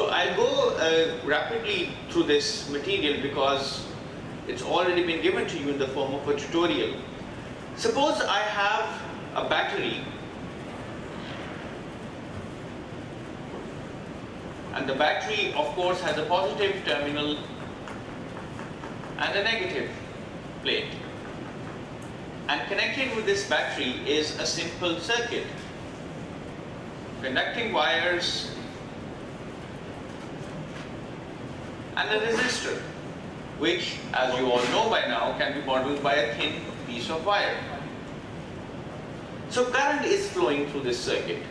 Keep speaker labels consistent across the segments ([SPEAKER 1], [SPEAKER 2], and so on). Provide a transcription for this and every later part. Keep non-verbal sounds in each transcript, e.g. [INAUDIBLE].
[SPEAKER 1] So I'll go uh, rapidly through this material because it's already been given to you in the form of a tutorial. Suppose I have a battery and the battery of course has a positive terminal and a negative plate and connected with this battery is a simple circuit conducting wires and a resistor which as you all know by now can be modeled by a thin piece of wire. So current is flowing through this circuit.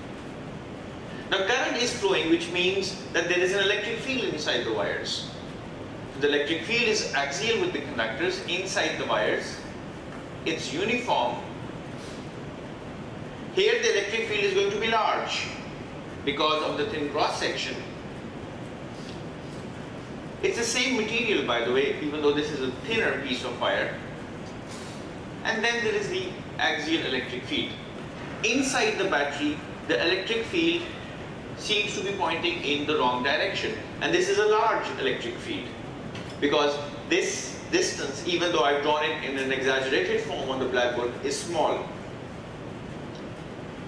[SPEAKER 1] Now current is flowing which means that there is an electric field inside the wires. The electric field is axial with the conductors inside the wires. It's uniform. Here the electric field is going to be large because of the thin cross section. It's the same material by the way, even though this is a thinner piece of wire. And then there is the axial electric field. Inside the battery, the electric field seems to be pointing in the wrong direction. And this is a large electric field because this distance, even though I've drawn it in an exaggerated form on the blackboard, is small.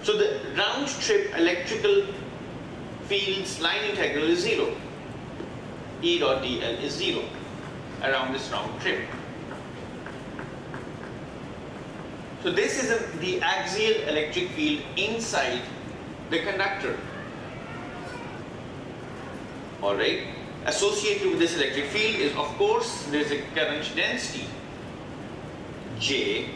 [SPEAKER 1] So the round trip electrical field's line integral is zero. E dot dl is zero around this round trip. So this is a, the axial electric field inside the conductor. Alright. Associated with this electric field is of course there is a current density J.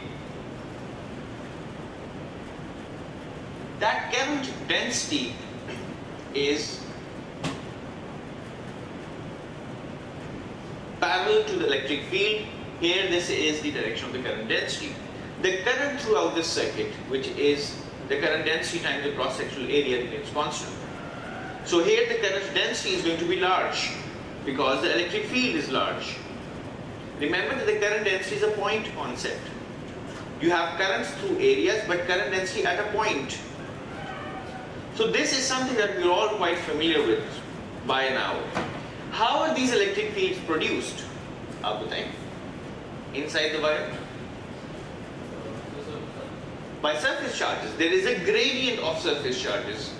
[SPEAKER 1] That current density is parallel to the electric field. Here this is the direction of the current density. The current throughout this circuit, which is the current density times the cross-sectional area remains constant. So here the current density is going to be large because the electric field is large. Remember that the current density is a point concept. You have currents through areas but current density at a point. So this is something that we're all quite familiar with by now How are these electric fields produced? आप बताएं inside the wire? By surface charges. There is a gradient of surface charges.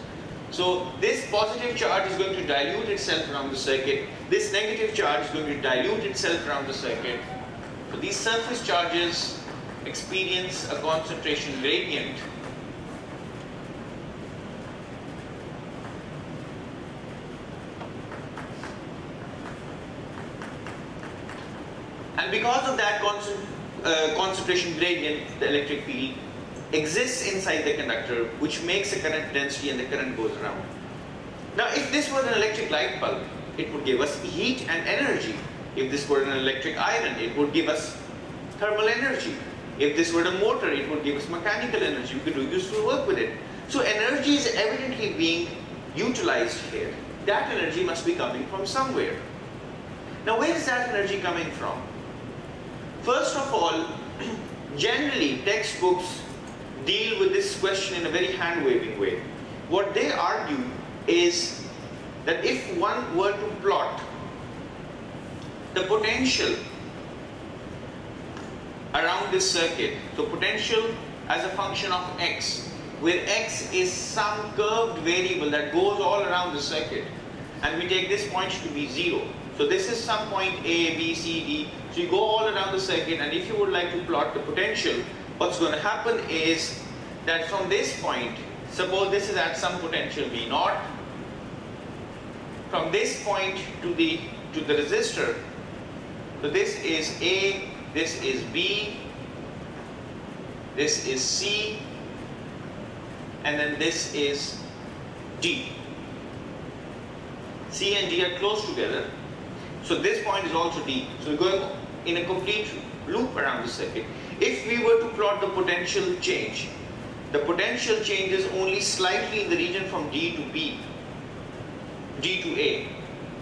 [SPEAKER 1] So this positive charge is going to dilute itself around the circuit. This negative charge is going to dilute itself around the circuit. So these surface charges experience a concentration gradient Because of that uh, concentration gradient, the electric field exists inside the conductor, which makes a current density and the current goes around. Now, if this was an electric light bulb, it would give us heat and energy. If this were an electric iron, it would give us thermal energy. If this were a motor, it would give us mechanical energy. We could do useful work with it. So energy is evidently being utilized here. That energy must be coming from somewhere. Now, where is that energy coming from? First of all, [CLEARS THROAT] generally textbooks deal with this question in a very hand-waving way. What they argue is that if one were to plot the potential around this circuit, so potential as a function of x, where x is some curved variable that goes all around the circuit, and we take this point to be zero. So this is some point A, B, C, D. So you go all around the circuit and if you would like to plot the potential, what's going to happen is that from this point, suppose this is at some potential V naught, from this point to the to the resistor, so this is A, this is B, this is C, and then this is D. C and D are close together. So this point is also D. So we're going in a complete loop around the circuit. If we were to plot the potential change, the potential changes only slightly in the region from D to B, D to A.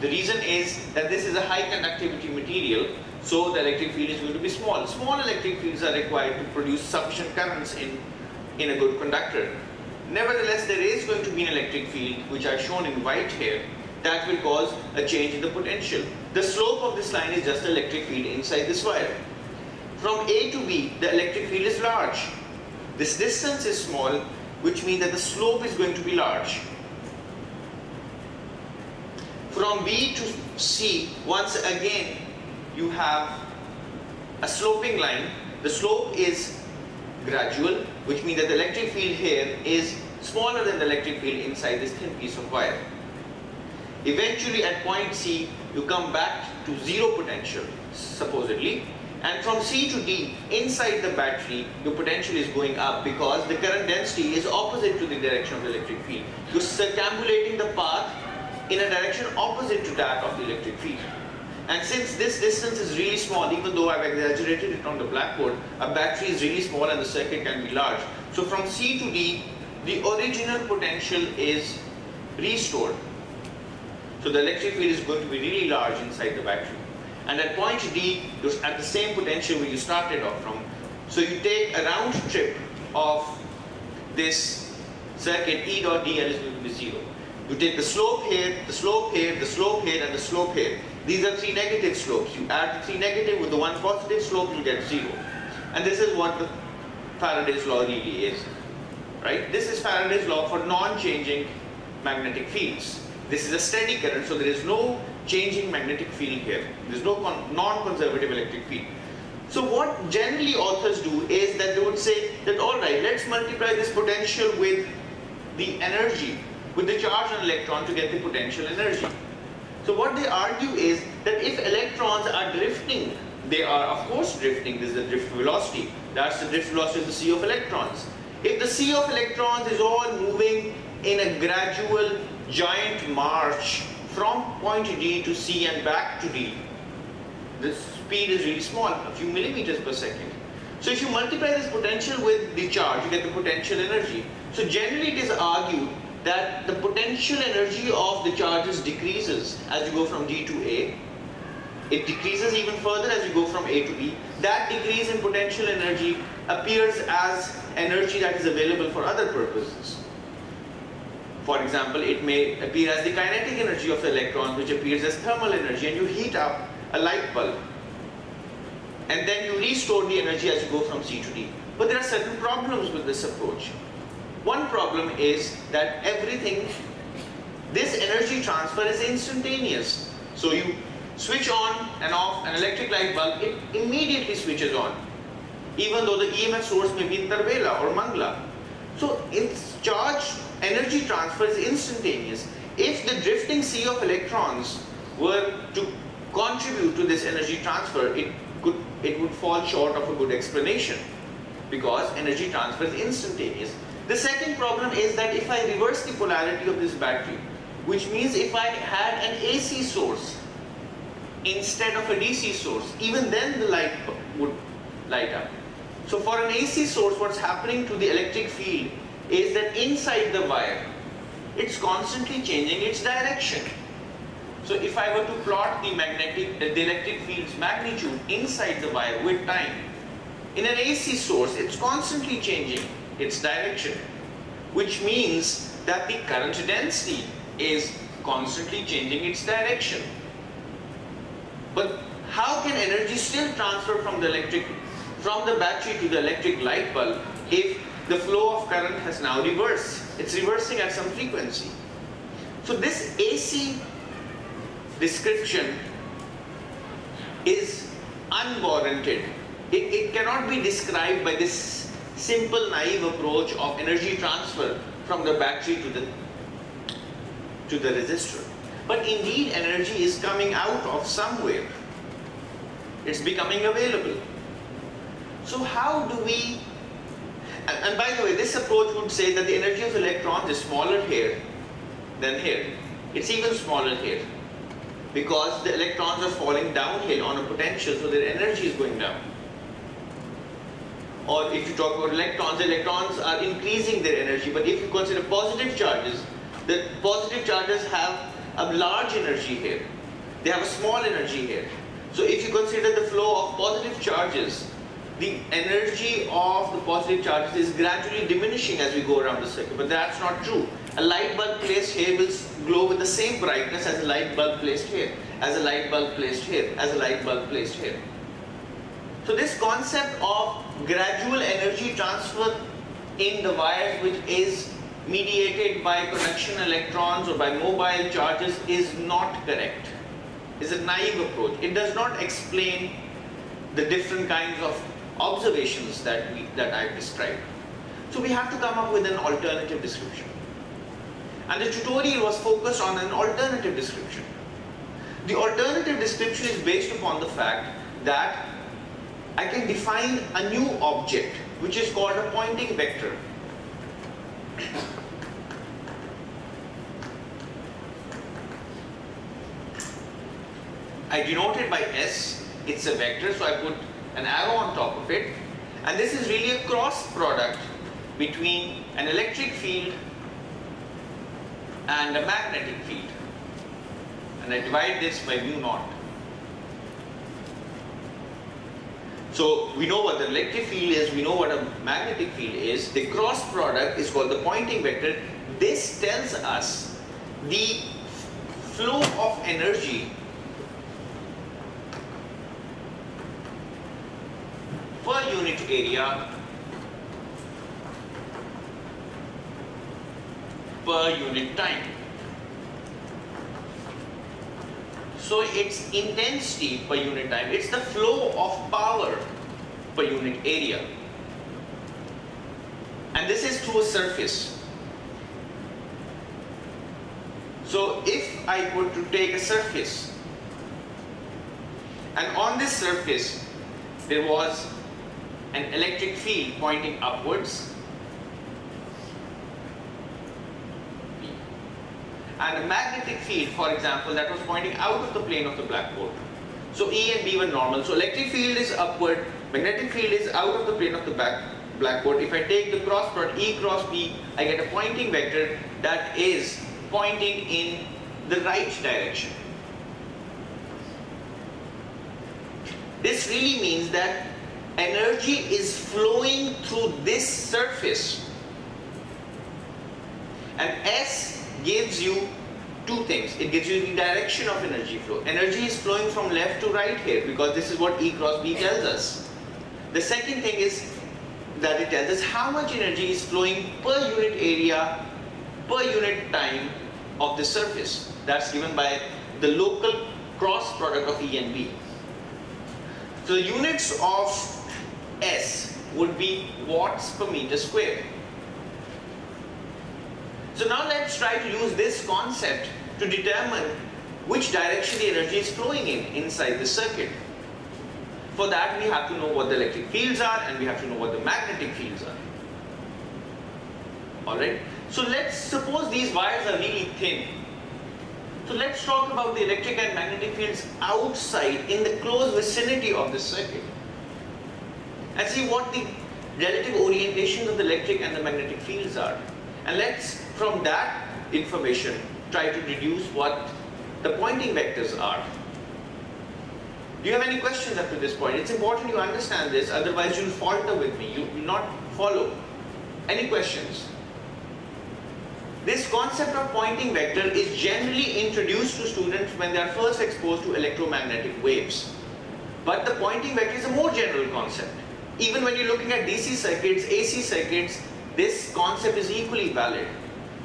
[SPEAKER 1] The reason is that this is a high conductivity material, so the electric field is going to be small. Small electric fields are required to produce sufficient currents in, in a good conductor. Nevertheless, there is going to be an electric field, which I've shown in white here, that will cause a change in the potential. The slope of this line is just electric field inside this wire. From A to B, the electric field is large. This distance is small, which means that the slope is going to be large. From B to C, once again, you have a sloping line. The slope is gradual, which means that the electric field here is smaller than the electric field inside this thin piece of wire. Eventually at point C, you come back to zero potential, supposedly, and from C to D, inside the battery, your potential is going up because the current density is opposite to the direction of the electric field. You're circumambulating the path in a direction opposite to that of the electric field. And since this distance is really small, even though I've exaggerated it on the blackboard, a battery is really small and the circuit can be large. So from C to D, the original potential is restored. So the electric field is going to be really large inside the battery. And at point D, you're at the same potential where you started off from. So you take a round trip of this circuit, E dot dl is going to be zero. You take the slope here, the slope here, the slope here, and the slope here. These are three negative slopes. You add the three negative with the one positive slope, you get zero. And this is what the Faraday's law really is. Right? This is Faraday's law for non-changing magnetic fields. This is a steady current, so there is no changing magnetic field here. There is no non-conservative electric field. So what generally authors do is that they would say that all right, let's multiply this potential with the energy with the charge on electron to get the potential energy. So what they argue is that if electrons are drifting, they are of course drifting, this is the drift velocity, that's the drift velocity of the sea of electrons. If the sea of electrons is all moving in a gradual giant march from point D to C and back to D, the speed is really small, a few millimeters per second. So if you multiply this potential with the charge, you get the potential energy. So generally it is argued that the potential energy of the charges decreases as you go from D to A. It decreases even further as you go from A to B. That decrease in potential energy appears as energy that is available for other purposes. For example, it may appear as the kinetic energy of the electron, which appears as thermal energy, and you heat up a light bulb. And then you restore the energy as you go from C to D. But there are certain problems with this approach. One problem is that everything, this energy transfer is instantaneous. So you switch on and off an electric light bulb, it immediately switches on. Even though the EMF source may be in Tarbela or Mangla. So in charge energy transfer is instantaneous. If the drifting sea of electrons were to contribute to this energy transfer, it could it would fall short of a good explanation because energy transfer is instantaneous. The second problem is that if I reverse the polarity of this battery, which means if I had an AC source instead of a DC source, even then the light would light up. So for an AC source, what's happening to the electric field is that inside the wire, it's constantly changing its direction. So if I were to plot the magnetic, the electric field's magnitude inside the wire with time, in an AC source, it's constantly changing its direction, which means that the current density is constantly changing its direction. But how can energy still transfer from the electric, from the battery to the electric light bulb if the flow of current has now reversed? It's reversing at some frequency. So this AC description is unwarranted. It, it cannot be described by this simple naive approach of energy transfer from the battery to the to the resistor. But indeed energy is coming out of somewhere. It's becoming available. So how do we and, by the way this approach would say that the energy of electrons is smaller here than here. It's even smaller here because the electrons are falling downhill on a potential so their energy is going down or if you talk about electrons, electrons are increasing their energy. But if you consider positive charges, the positive charges have a large energy here. They have a small energy here. So if you consider the flow of positive charges, the energy of the positive charges is gradually diminishing as we go around the circuit. But that's not true. A light bulb placed here will glow with the same brightness as a light bulb placed here, as a light bulb placed here, as a light bulb placed here. So this concept of gradual energy transfer in the wires which is mediated by conduction electrons or by mobile charges is not correct. It's a naive approach. It does not explain the different kinds of observations that, we, that I've described. So we have to come up with an alternative description. And the tutorial was focused on an alternative description. The alternative description is based upon the fact that I can define a new object which is called a Poynting vector. I denote it by S, it's a vector, so I put an arrow on top of it. And this is really a cross product between an electric field and a magnetic field. And I divide this by mu naught. So we know what the electric field is, we know what a magnetic field is. The cross product is called the Poynting vector. This tells us the flow of energy per unit area per unit time. So it's intensity per unit time, it's the flow of power per unit area. And this is through a surface. So if I were to take a surface and on this surface there was an electric field pointing upwards and a magnetic field, for example, that was pointing out of the plane of the blackboard. So E and B were normal. So electric field is upward, magnetic field is out of the plane of the back blackboard. If I take the cross product E cross B, I get a Poynting vector that is pointing in the right direction. This really means that energy is flowing through this surface and S gives you two things. It gives you the direction of energy flow. Energy is flowing from left to right here because this is what E cross B tells us. The second thing is that it tells us how much energy is flowing per unit area, per unit time of the surface. That's given by the local cross product of E and B. So units of S would be watts per meter square. So now let's try to use this concept to determine which direction the energy is flowing in inside the circuit. For that we have to know what the electric fields are and we have to know what the magnetic fields are. Alright, so let's suppose these wires are really thin. So let's talk about the electric and magnetic fields outside in the close vicinity of the circuit. And see what the relative orientations of the electric and the magnetic fields are. And let's, from that information, try to deduce what the Poynting vectors are. Do you have any questions up to this point? It's important you understand this, otherwise you'll falter with me. You will not follow. Any questions? This concept of Poynting vector is generally introduced to students when they are first exposed to electromagnetic waves. But the Poynting vector is a more general concept. Even when you're looking at DC circuits, AC circuits, this concept is equally valid.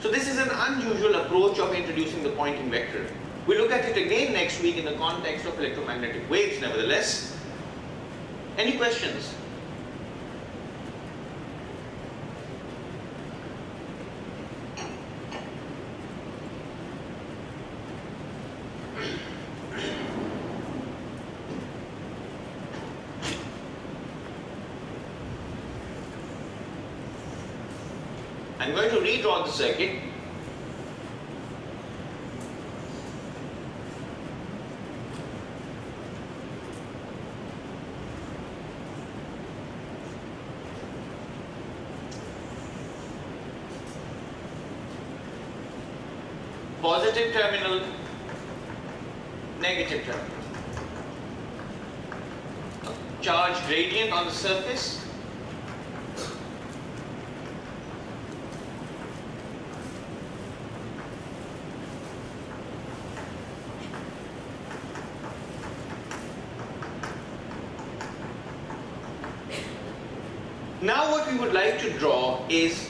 [SPEAKER 1] So this is an unusual approach of introducing the Poynting vector. We'll look at it again next week in the context of electromagnetic waves nevertheless. Any questions? I'm redraw the circuit. Positive terminal, negative terminal. Charge gradient on the surface Now what we would like to draw is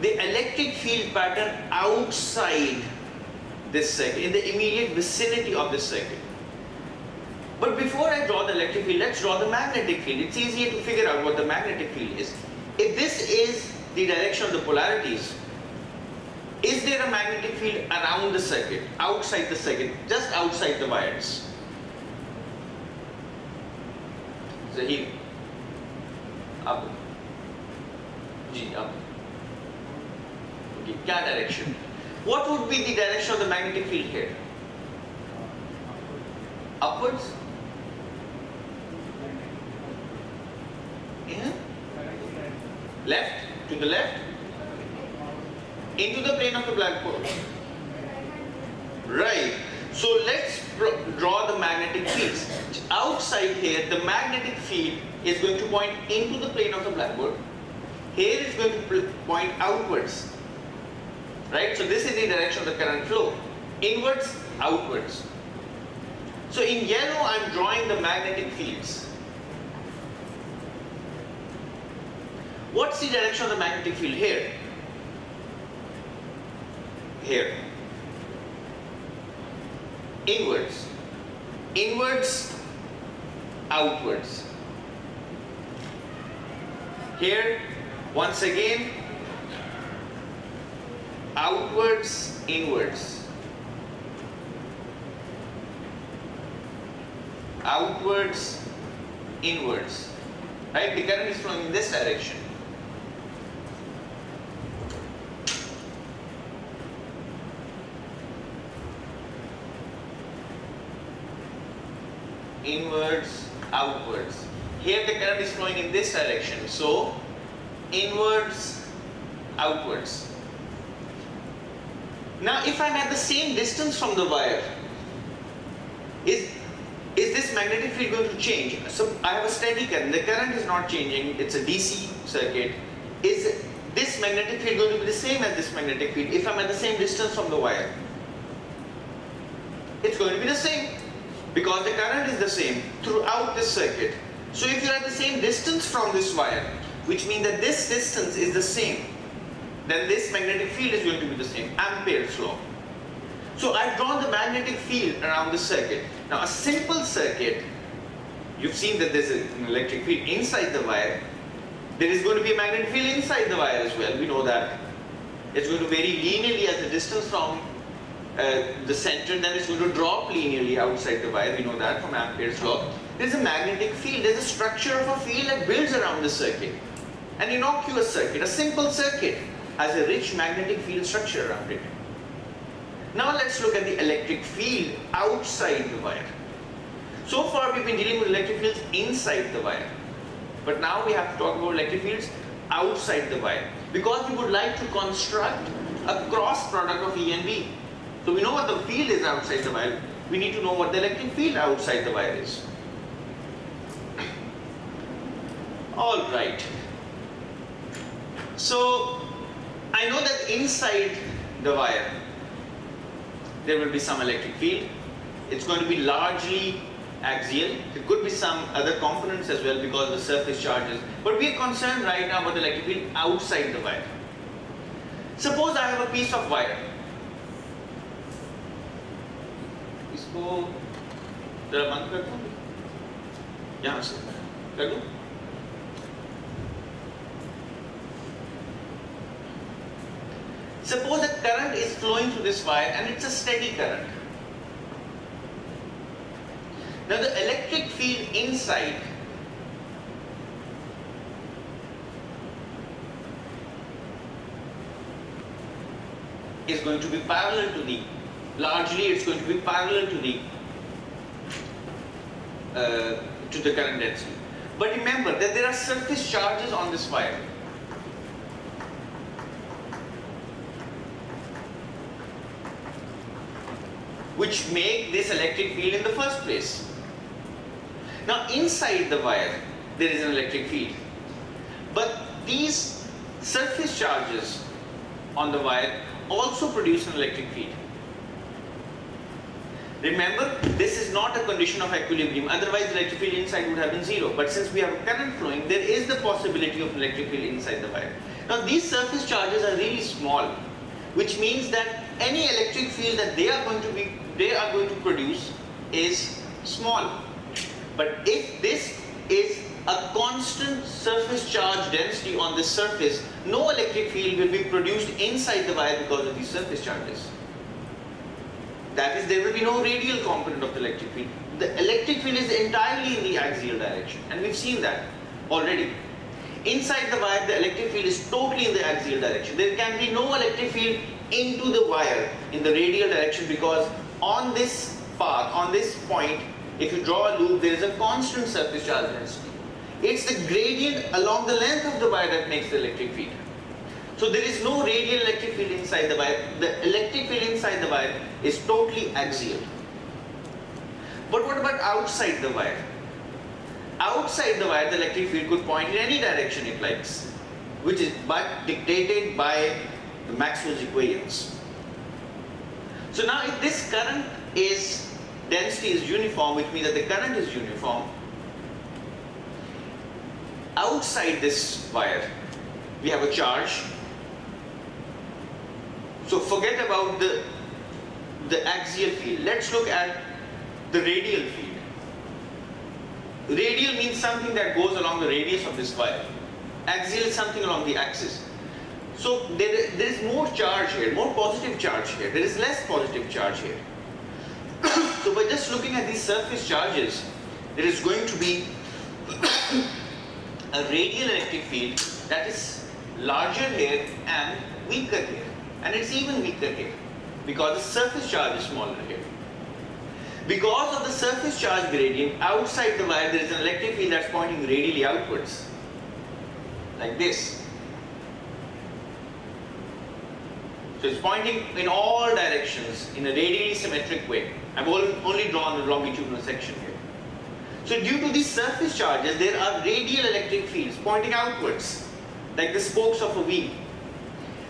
[SPEAKER 1] the electric field pattern outside this circuit, in the immediate vicinity of this circuit. But before I draw the electric field, let's draw the magnetic field. It's easier to figure out what the magnetic field is. If this is the direction of the polarities, is there a magnetic field around the circuit, outside the circuit, just outside the wires? Up. G, up. Okay, क्या direction? What would be the direction of the magnetic field here? Upwards? Yeah? Left? To the left? Into the plane of the blackboard. Right. So let's draw the magnetic fields. Outside here, the magnetic field is going to point into the plane of the blackboard. Here is going to point outwards. Right? So this is the direction of the current flow. Inwards, outwards. So in yellow, I'm drawing the magnetic fields. What's the direction of the magnetic field here? Here. Inwards. Inwards, outwards. Here, once again, outwards, inwards. Outwards, inwards. Right? The current is flowing in this direction. Inwards, outwards. Here the current is flowing in this direction. So, inwards, outwards. Now if I'm at the same distance from the wire, is, is this magnetic field going to change? So I have a steady current, the current is not changing, it's a DC circuit. Is this magnetic field going to be the same as this magnetic field if I'm at the same distance from the wire? It's going to be the same because the current is the same throughout this circuit. So if you're at the same distance from this wire, which means that this distance is the same then this magnetic field is going to be the same, Ampere's law. So I've drawn the magnetic field around the circuit. Now a simple circuit, you've seen that there's an electric field inside the wire. There is going to be a magnetic field inside the wire as well, we know that. It's going to vary linearly as the distance from uh, the center, then it's going to drop linearly outside the wire, we know that from Ampere's law. There's a magnetic field, there's a structure of a field that builds around the circuit. An innocuous circuit, a simple circuit has a rich magnetic field structure around it. Now let's look at the electric field outside the wire. So far we've been dealing with electric fields inside the wire. But now we have to talk about electric fields outside the wire. Because we would like to construct a cross product of E and B. So we know what the field is outside the wire. We need to know what the electric field outside the wire is. All right. So I know that inside the wire there will be some electric field. It's going to be largely axial. There could be some other components as well because of the surface charges. But we are concerned right now about the electric field outside the wire. Suppose I have a piece of wire. इसको जरा बंद कर दो यहाँ से कर दो Suppose the current is flowing through this wire and it's a steady current. Now the electric field inside is going to be parallel to the, largely it's going to be parallel to the, uh, to the current density. But remember that there are surface charges on this wire. Which make this electric field in the first place. Now inside the wire there is an electric field but these surface charges on the wire also produce an electric field. Remember, this is not a condition of equilibrium, otherwise the electric field inside would have been zero. But since we have a current flowing, there is the possibility of electric field inside the wire. Now these surface charges are really small, which means that any electric field that they are going to be, they are going to produce is small. But if this is a constant surface charge density on this surface, no electric field will be produced inside the wire because of these surface charges. That is, there will be no radial component of the electric field. The electric field is entirely in the axial direction, and we've seen that already. Inside the wire, the electric field is totally in the axial direction. There can be no electric field into the wire in the radial direction because on this path, on this point, if you draw a loop, there is a constant surface charge density. It's the gradient along the length of the wire that makes the electric field. So there is no radial electric field inside the wire. The electric field inside the wire is totally axial. But what about outside the wire? Outside the wire, the electric field could point in any direction it likes, which is but dictated by the Maxwell's equations. So now if this current is, density is uniform, which means that the current is uniform, outside this wire, we have a charge so forget about the, the axial field. Let's look at the radial field. Radial means something that goes along the radius of this wire. Axial is something along the axis. So there, there is more charge here, more positive charge here. There is less positive charge here. [COUGHS] so by just looking at these surface charges, there is going to be [COUGHS] a radial electric field that is larger here and weaker here and it's even weaker here because the surface charge is smaller here. Because of the surface charge gradient outside the wire there is an electric field that's pointing radially outwards like this. So it's pointing in all directions in a radially symmetric way. I've only drawn the longitudinal section here. So due to these surface charges there are radial electric fields pointing outwards like the spokes of a wheel.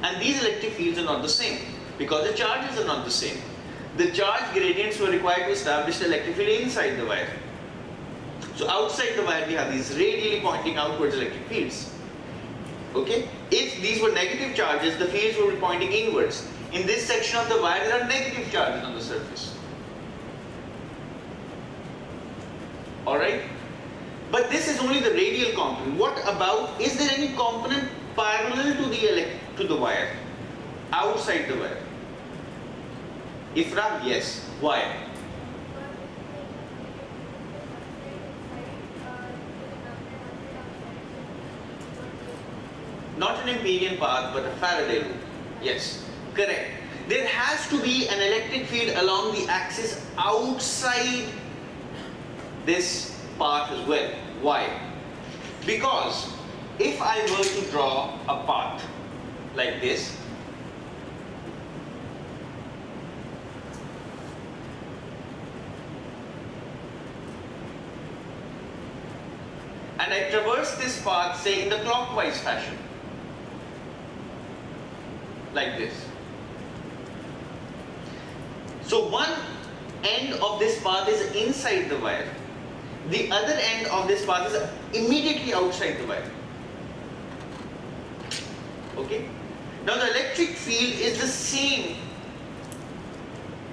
[SPEAKER 1] And these electric fields are not the same because the charges are not the same. The charge gradients were required to establish the electric field inside the wire. So outside the wire we have these radially pointing outwards electric fields. Okay? If these were negative charges, the fields will be pointing inwards. In this section of the wire there are negative charges on the surface. Alright? But this is only the radial component. What about, is there any component parallel to the to the wire, outside the wire? Ifra, yes. Why? Not an Amperian path, but a Faraday loop. Yes, correct. There has to be an electric field along the axis outside this path as well. Why? Because if I were to draw a path like this, and I traverse this path say in the clockwise fashion like this. So one end of this path is inside the wire. The other end of this path is immediately outside the wire. Okay? Now the electric field is the same,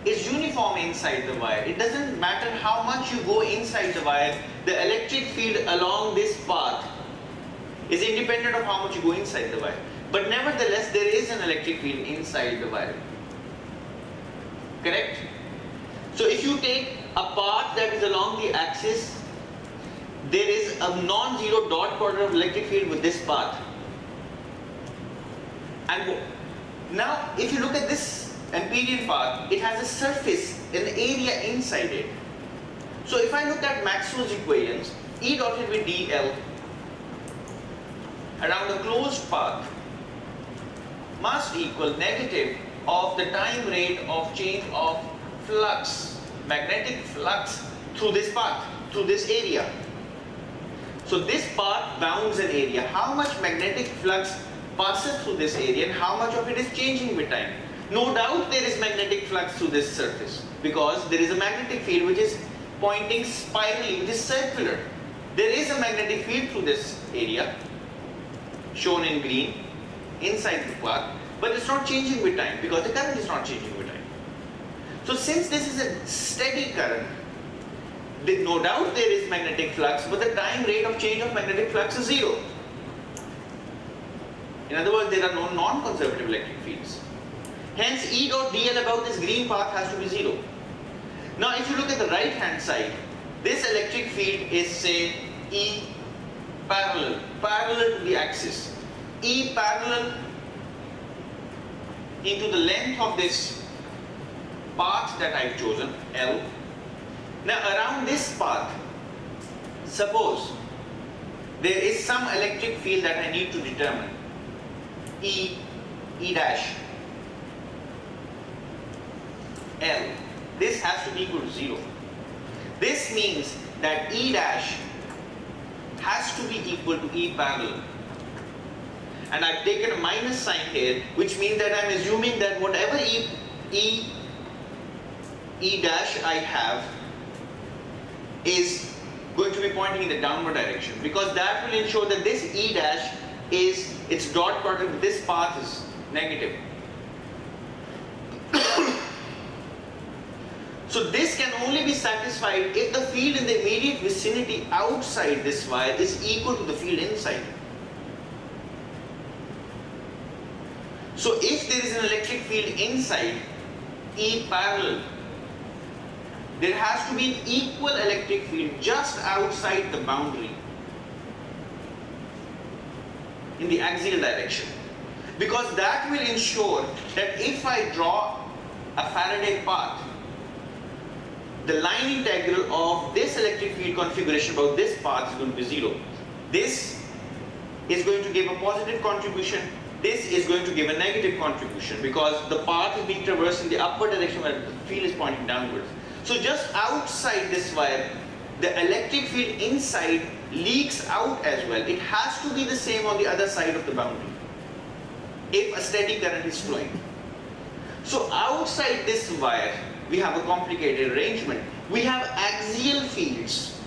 [SPEAKER 1] is uniform inside the wire. It doesn't matter how much you go inside the wire, the electric field along this path is independent of how much you go inside the wire. But nevertheless, there is an electric field inside the wire. Correct? So if you take a path that is along the axis, there is a non-zero dot product of electric field with this path. And now, if you look at this Amperian path, it has a surface, an area inside it. So if I look at Maxwell's equations, E dotted with dl around a closed path must equal negative of the time rate of change of flux, magnetic flux through this path, through this area. So this path bounds an area. How much magnetic flux passes through this area and how much of it is changing with time. No doubt there is magnetic flux through this surface because there is a magnetic field which is pointing spirally, which is circular. There is a magnetic field through this area, shown in green, inside the path, but it's not changing with time because the current is not changing with time. So since this is a steady current, no doubt there is magnetic flux, but the time rate of change of magnetic flux is zero. In other words, there are no non-conservative electric fields. Hence, E dot dl about this green path has to be zero. Now, if you look at the right hand side, this electric field is say E parallel, parallel to the axis. E parallel into the length of this path that I've chosen, L. Now around this path, suppose there is some electric field that I need to determine, E, E dash, L. This has to be equal to 0. This means that E dash has to be equal to E parallel. And I've taken a minus sign here, which means that I'm assuming that whatever E, e, e dash I have is going to be pointing in the downward direction because that will ensure that this E dash is its dot product with this path is negative. [COUGHS] So this can only be satisfied if the field in the immediate vicinity outside this wire is equal to the field inside. So if there is an electric field inside E parallel, there has to be an equal electric field just outside the boundary in the axial direction. Because that will ensure that if I draw a Faraday path the line integral of this electric field configuration about this path is going to be zero. This is going to give a positive contribution. This is going to give a negative contribution because the path is being traversed in the upward direction where the field is pointing downwards. So just outside this wire, the electric field inside leaks out as well. It has to be the same on the other side of the boundary if a steady current is flowing. So outside this wire, we have a complicated arrangement. We have axial fields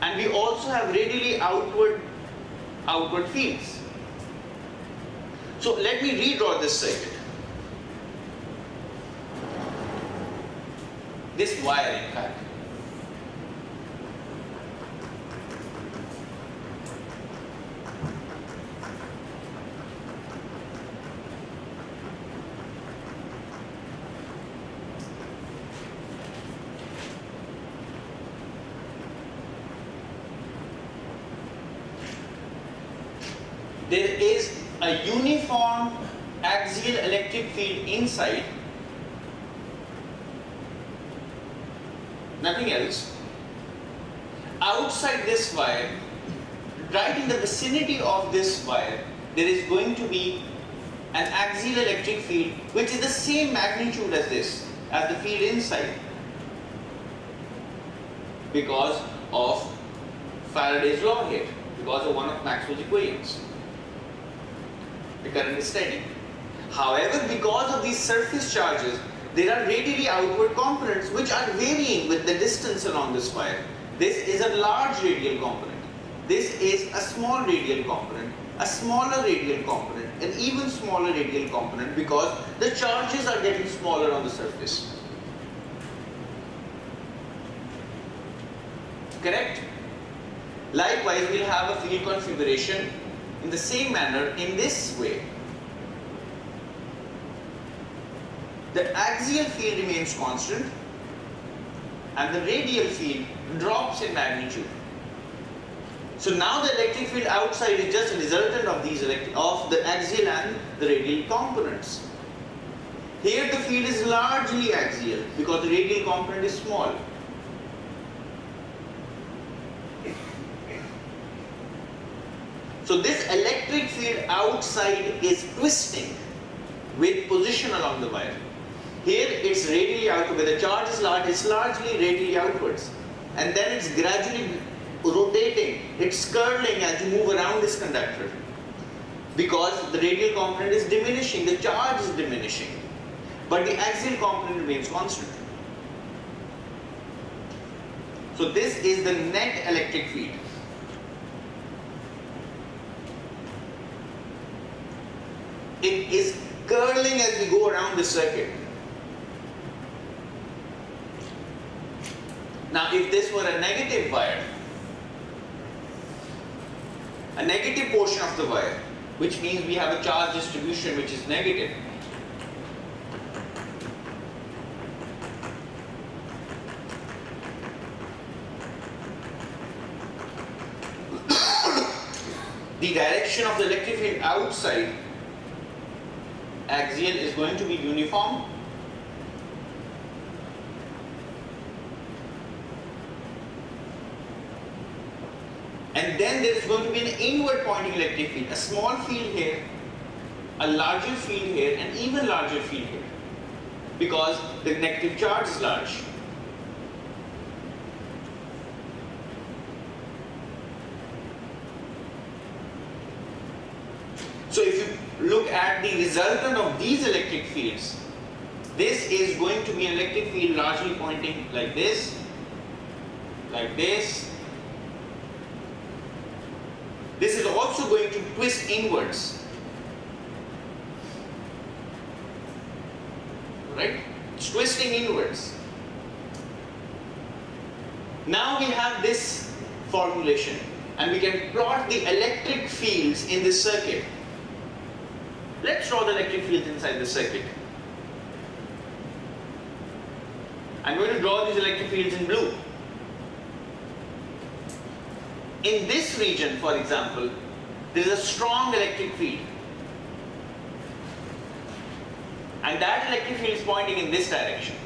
[SPEAKER 1] and we also have radially outward outward fields. So let me redraw this circuit. This wire in fact. there is a uniform axial electric field inside, nothing else. Outside this wire, right in the vicinity of this wire, there is going to be an axial electric field which is the same magnitude as this, as the field inside because of Faraday's law here, because of one of Maxwell's equations the current is steady. However, because of these surface charges, there are radially outward components which are varying with the distance along this wire. This is a large radial component. This is a small radial component, a smaller radial component, an even smaller radial component because the charges are getting smaller on the surface. Correct? Likewise, we'll have a field configuration in the same manner in this way. The axial field remains constant and the radial field drops in magnitude. So now the electric field outside is just a resultant of these of the axial and the radial components. Here the field is largely axial because the radial component is small. So this electric field outside is twisting with position along the wire. Here it's radially outward, where the charge is large, it's largely radially outwards. And then it's gradually rotating, it's curling as you move around this conductor. because the radial component is diminishing, the charge is diminishing, but the axial component remains constant. So this is the net electric field. It is curling as we go around the circuit. Now if this were a negative wire, a negative portion of the wire, which means we have a charge distribution which is negative, [COUGHS] the direction of the electric field outside axial is going to be uniform then there is going to be an inward pointing electric field, a small field here, a larger field here, and even larger field here because the negative charge is large. So if you look at the resultant of these electric fields, this is going to be an electric field largely pointing like this, like this. This is also going to twist inwards. Right? It's twisting inwards. Now we have this formulation and we can plot the electric fields in this circuit. Let's draw the electric fields inside the circuit. I'm going to draw these electric fields in blue. In this region, for example, there is a strong electric field. And that electric field is pointing in this direction.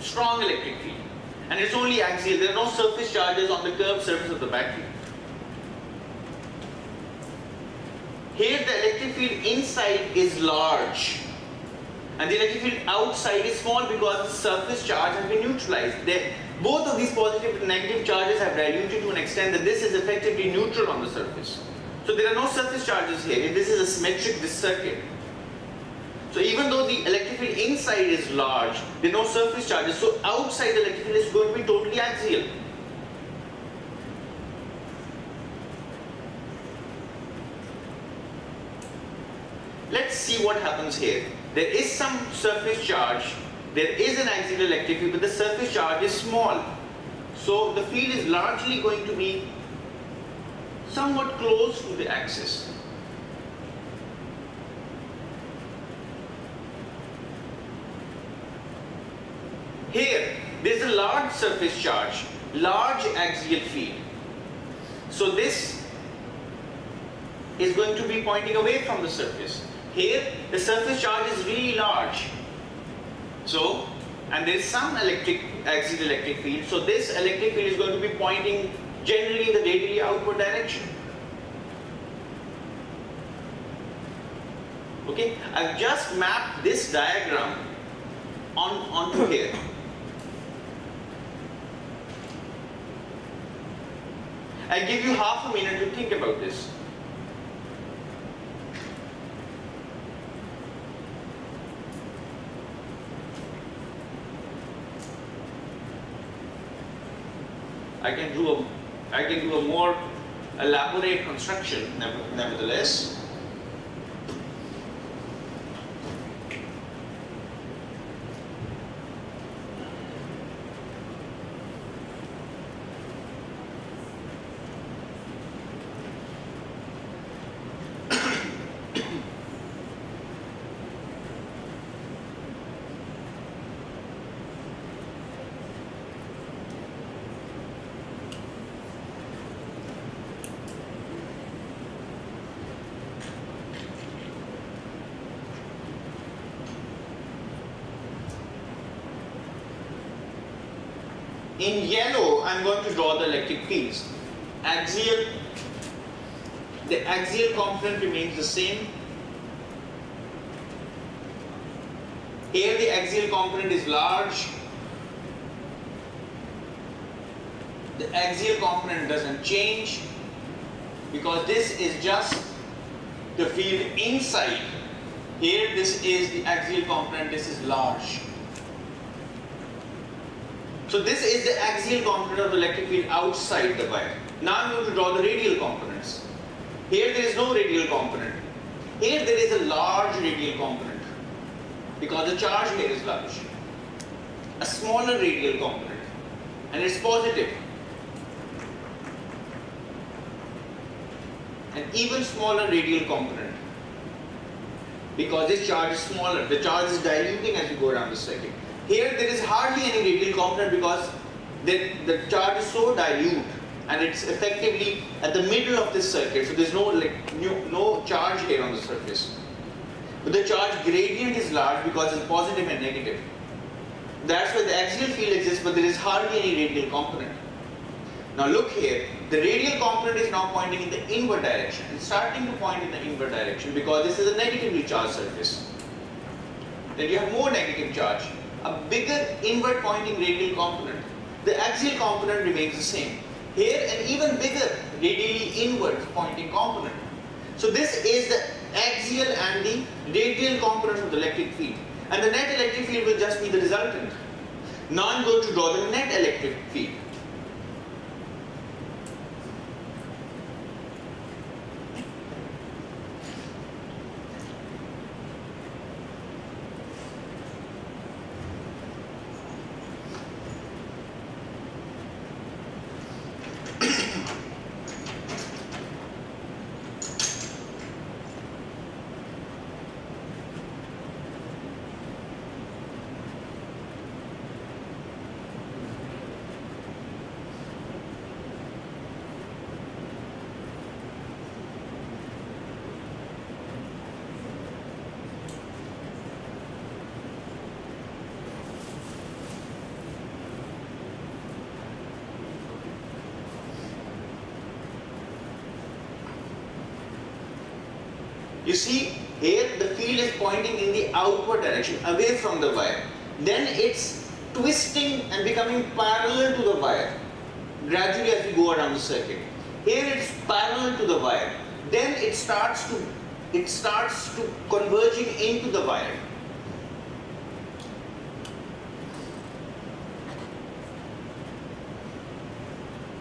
[SPEAKER 1] Strong electric field. And it's only axial. There are no surface charges on the curved surface of the battery. Here the electric field inside is large and the electric field outside is small because the surface charge has been neutralized. They, both of these positive and negative charges have diluted to an extent that this is effectively neutral on the surface. So there are no surface charges here. This is a symmetric this circuit. So even though the electric field inside is large, there are no surface charges. So outside the electric field is going to be totally axial. Let's see what happens here. There is some surface charge, there is an axial electric field, but the surface charge is small. So the field is largely going to be somewhat close to the axis. Here, there is a large surface charge, large axial field. So this is going to be pointing away from the surface. Here, the surface charge is really large. So, and there is some electric axial electric field. So this electric field is going to be pointing generally in the radially outward direction. Okay, I've just mapped this diagram on onto here. I give you half a minute to think about this. I can do a I can do a more elaborate construction nevertheless. In yellow, I'm going to draw the electric fields. Axial, the axial component remains the same. Here the axial component is large. the axial component doesn't change because this is just the field inside. Here this is the axial component, this is large. So this is the axial component of the electric field outside the wire. Now I'm going to draw the radial components. Here there is no radial component. Here there is a large radial component because the charge here is large. A smaller radial component and it's positive. An even smaller radial component because this charge is smaller. The charge is diluting as you go around the circuit. Here there is hardly any radial component because the, the charge is so dilute and it's effectively at the middle of this circuit. So there's no like no, no charge here on the surface. But the charge gradient is large because it's positive and negative. That's why the axial field exists, but there is hardly any radial component. Now look here, the radial component is now pointing in the inward direction. It's starting to point in the inward direction because this is a negatively charged surface. Then you have more negative charge, a bigger inward pointing radial component. The axial component remains the same. Here an even bigger radially inward pointing component. So this is the axial and the radial component of the electric field. And the net electric field will just be the resultant. Now I'm going to draw the net electric field. You see, here the field is pointing in the outward direction, away from the wire. Then it's twisting and becoming parallel to the wire, gradually as we go around the circuit. Here it's parallel to the wire. Then it starts to it starts to converging into the wire.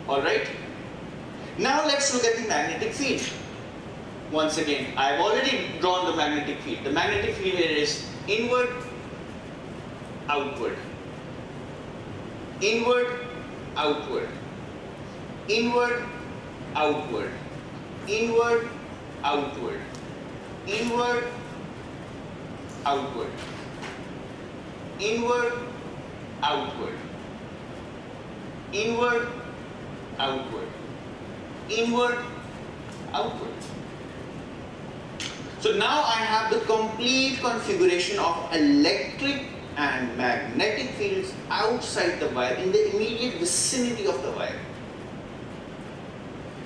[SPEAKER 1] Alright? Now let's look at the magnetic field once again, I've already drawn the magnetic field. The magnetic field here is inward, outward, inward, outward, inward, outward, inward, outward, inward, outward, inward, outward, inward, outward, inward, outward. So now I have the complete configuration of electric and magnetic fields outside the wire in the immediate vicinity of the wire.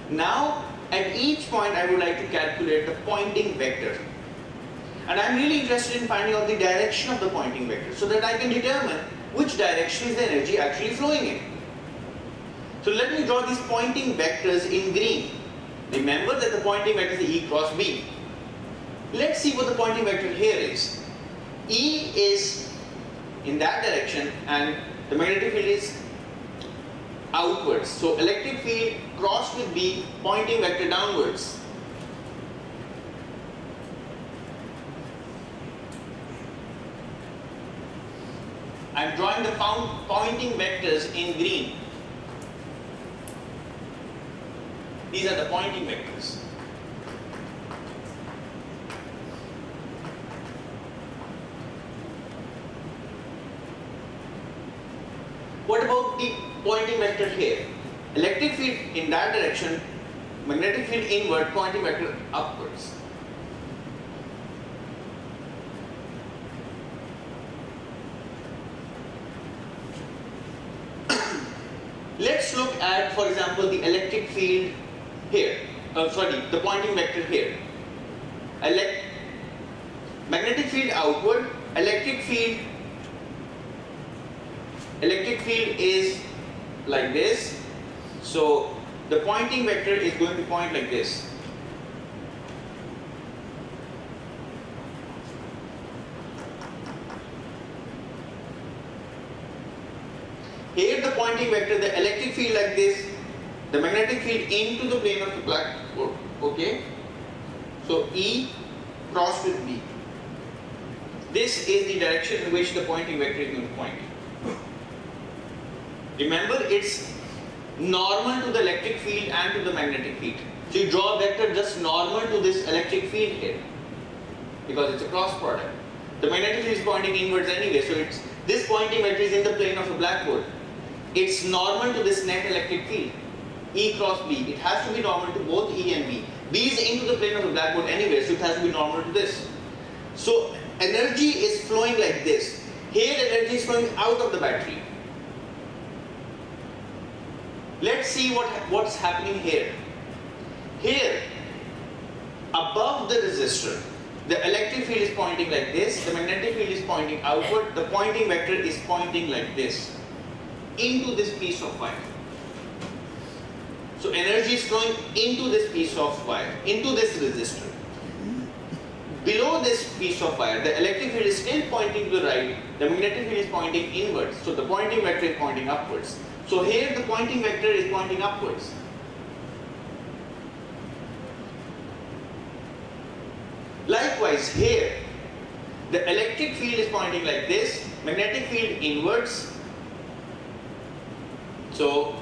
[SPEAKER 1] Now at each point I would like to calculate the Poynting vector. And I'm really interested in finding out the direction of the Poynting vector so that I can determine which direction is the energy actually flowing in. So let me draw these Poynting vectors in green. Remember that the Poynting vector is E cross B. Let's see what the Poynting vector here is. E is in that direction and the magnetic field is outwards. So electric field crossed with B Poynting vector downwards. I'm drawing the Poynting vectors in green. These are the Poynting vectors. What Poynting vector here? Electric field in that direction, magnetic field inward, Poynting vector upwards. [COUGHS] Let's look at, for example, the electric field here. Uh, sorry, the Poynting vector here. Elect magnetic field outward, electric field electric field is like this So the Poynting vector is going to point like this. Here the Poynting vector, the electric field like this, the magnetic field into the plane of the black, okay? So E cross with B. This is the direction in which the Poynting vector is going to point. Remember, it's normal to the electric field and to the magnetic field. So you draw a vector just normal to this electric field here because it's a cross product. The magnetic field is pointing inwards anyway, so it's this Poynting vector is in the plane of a blackboard. It's normal to this net electric field, E cross B. It has to be normal to both E and B. B is into the plane of the blackboard anyway, so it has to be normal to this. So energy is flowing like this. Here energy is flowing out of the battery. Let's see what, what's happening here. Here, above the resistor, the electric field is pointing like this, the magnetic field is pointing outward, the Poynting vector is pointing like this, into this piece of wire. So energy is flowing into this piece of wire, into this resistor. Below this piece of wire, the electric field is still pointing to the right, the magnetic field is pointing inwards, so the Poynting vector is pointing upwards. So here the Poynting vector is pointing upwards. Likewise here, the electric field is pointing like this, magnetic field inwards. So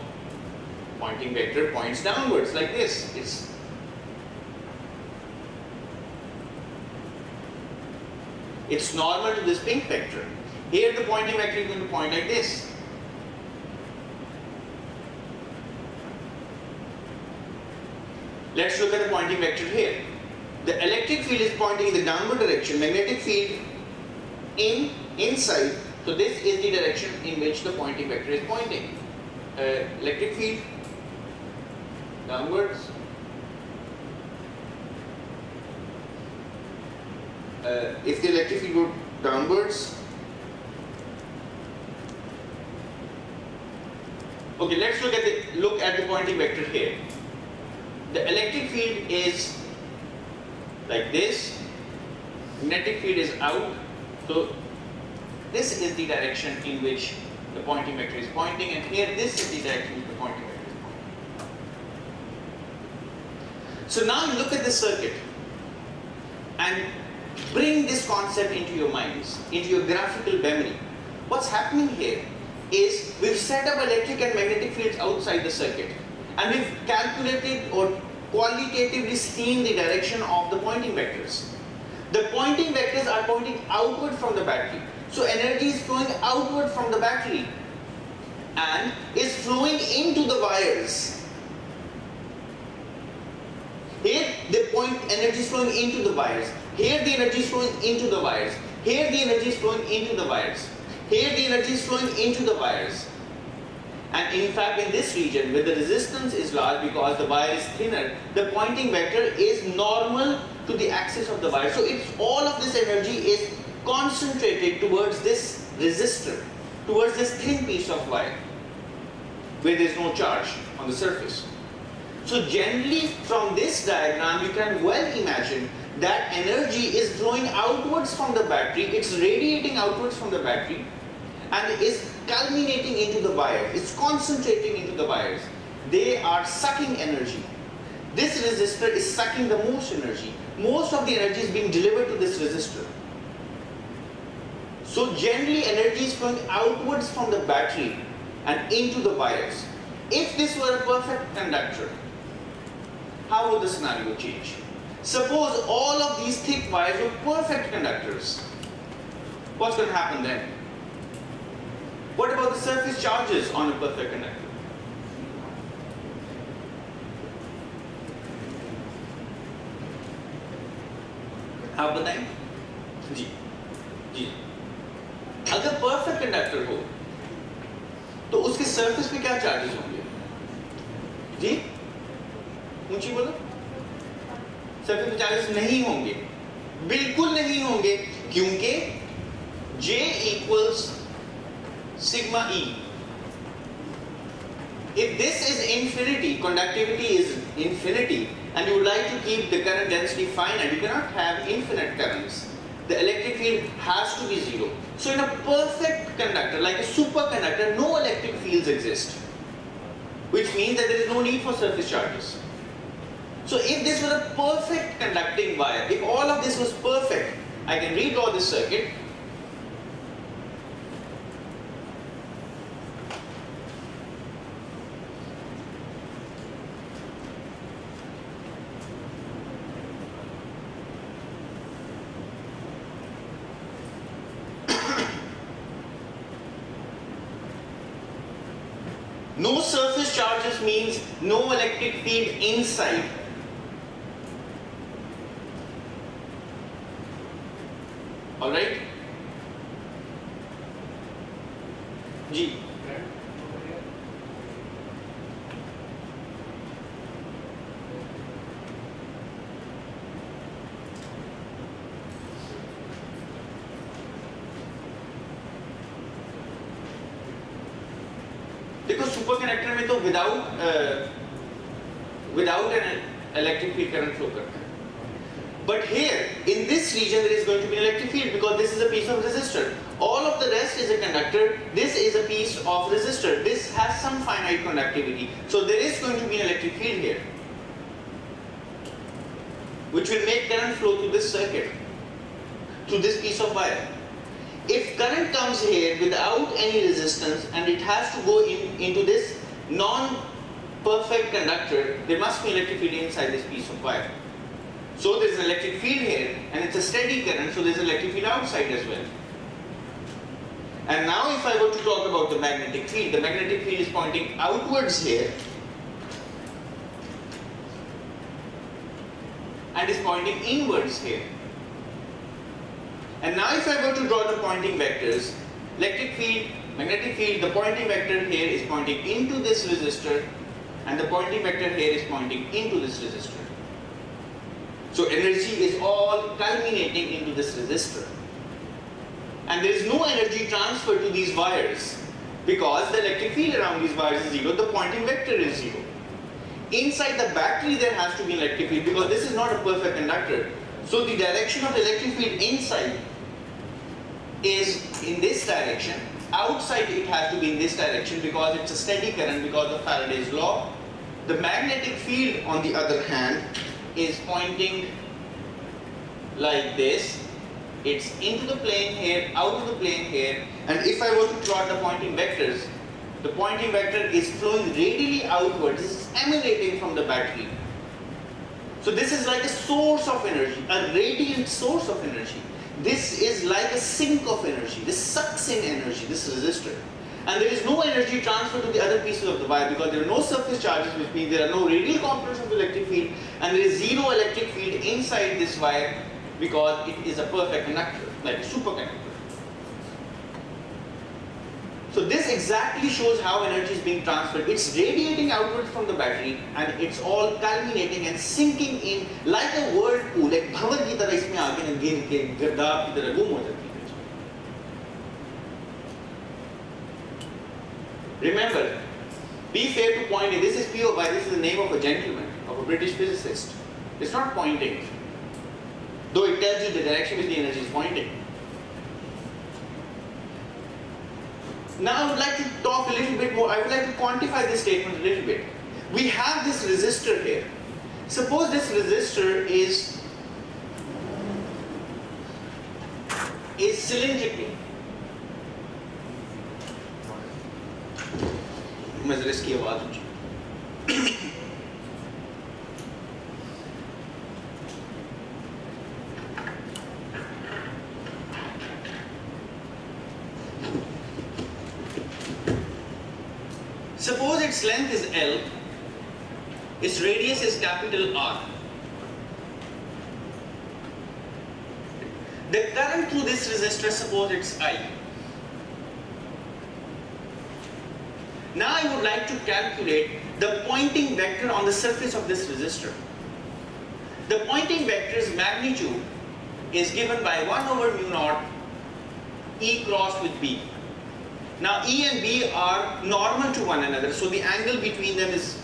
[SPEAKER 1] Poynting vector points downwards like this. It's It's normal to this pink vector. Here the Poynting vector is going to point like this. Let's look at the Poynting vector here. The electric field is pointing in the downward direction, magnetic field in inside. So this is the direction in which the Poynting vector is pointing. Uh, electric field downwards. Uh, if the electric field goes downwards, okay, let's look at the look at the Poynting vector here the electric field is like this, magnetic field is out, so this is the direction in which the Poynting vector is pointing and here this is the direction the Poynting vector is pointing. So now look at this circuit and bring this concept into your minds, into your graphical memory. What's happening here is we've set up electric and magnetic fields outside the circuit and we've calculated or qualitatively seen the direction of the Poynting vectors. The Poynting vectors are pointing outward from the battery. So energy is flowing outward from the battery and is flowing into the wires. Here the point energy is flowing into the wires. Here the energy is flowing into the wires. Here the energy is flowing into the wires. Here the energy is flowing into the wires. And in fact, in this region, where the resistance is large because the wire is thinner, the Poynting vector is normal to the axis of the wire. So it's all of this energy is concentrated towards this resistor, towards this thin piece of wire, where there's no charge on the surface. So generally, from this diagram, you can well imagine that energy is flowing outwards from the battery, it's radiating outwards from the battery, and is culminating into the wires. It's concentrating into the wires. They are sucking energy. This resistor is sucking the most energy. Most of the energy is being delivered to this resistor. So generally energy is flowing outwards from the battery and into the wires. If this were a perfect conductor, how would the scenario change? Suppose all of these thick wires were perfect conductors. What's going to happen then? What about the surface charges on a perfect conductor? आप बताएँ जी। जी। अगर perfect conductor हो तो उसके surface पे क्या charges होंगे? जी? ऊँची बोलो। सरफेस पे चार्जेस नहीं होंगे। बिल्कुल नहीं होंगे क्योंकि J equals sigma E. if this is infinity, conductivity is infinity, and you would like to keep the current density finite, you cannot have infinite currents. The electric field has to be zero. So in a perfect conductor, like a superconductor, no electric fields exist. Which means that there is no need for surface charges. So if this was a perfect conducting wire, if all of this was perfect, I can redraw this circuit No surface charges means electric field inside. Comes here without any resistance and it has to go in, into this non-perfect conductor, there must be electric field inside this piece of wire. So there's an electric field here and it's a steady current, so there's an electric field outside as well. And now if I were to talk about the magnetic field, the magnetic field is pointing outwards here and is pointing inwards here. And now if I were to draw the Poynting vectors, electric field, magnetic field, the Poynting vector here is pointing into this resistor and the Poynting vector here is pointing into this resistor. So energy is all culminating into this resistor. And there is no energy transfer to these wires because the electric field around these wires is zero, the Poynting vector is zero. Inside the battery there has to be an electric field because this is not a perfect conductor. So the direction of the electric field inside is in this direction. Outside it has to be in this direction because it's a steady current because of Faraday's law. The magnetic field on the other hand is pointing like this. It's into the plane here, out of the plane here. And if I were to plot the Poynting vectors, the Poynting vector is flowing radially outward. This is emanating from the battery. So this is like a source of energy, a radiant source of energy. This is like a sink of energy. This sucks in energy, this is resistor. And there is no energy transfer to the other pieces of the wire because there are no surface charges which means there are no radial components of the electric field and there is zero electric field inside this wire because it is a perfect conductor, like a superconductor. So this exactly shows how energy is being transferred. It's radiating outward from the battery and it's all culminating and sinking in like a whirlpool, like भंवर की तरह इसमें आगे न गिर के गर्दाब की तरह गुम हो जाती है Remember, be fair to Poynting. This is POY, this is the name of a gentleman, of a British physicist. It's not pointing. Though it tells you the direction which the energy is pointing. Now I would like to talk a little bit more, I would like to quantify this statement a little bit. We have this resistor here. Suppose this resistor is, is cylindrical. मैं जरा इसकी आवाज़ Radius is capital R. The current through this resistor, suppose it's I. Now I would like to calculate the Poynting vector on the surface of this resistor. The Poynting vector's magnitude is given by 1 over mu naught E crossed with B. Now E and B are normal to one another, so the angle between them is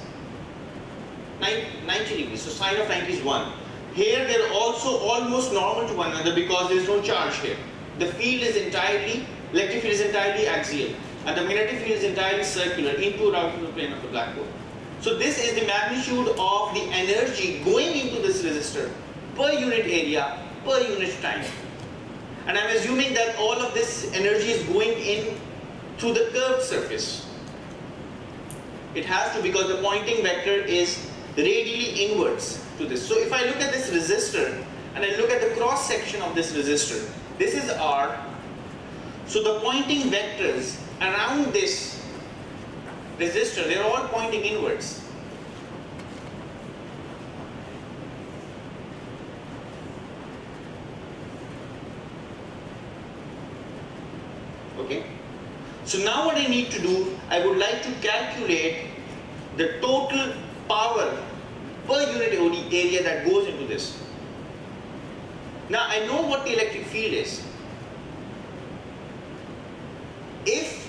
[SPEAKER 1] 90 degrees, so sine of 90 is 1. Here they are also almost normal to one another because there is no charge here. The field is entirely, electric field is entirely axial and the magnetic field is entirely circular into or out of the plane of the black hole. So this is the magnitude of the energy going into this resistor per unit area per unit time. And I'm assuming that all of this energy is going in through the curved surface. It has to because the Poynting vector is radially inwards to this. So if I look at this resistor and I look at the cross section of this resistor, this is R. So the Poynting vectors around this resistor, they're all pointing inwards. Okay? So now what I need to do, I would like to calculate the total power per unit area that goes into this. Now I know what the electric field is. If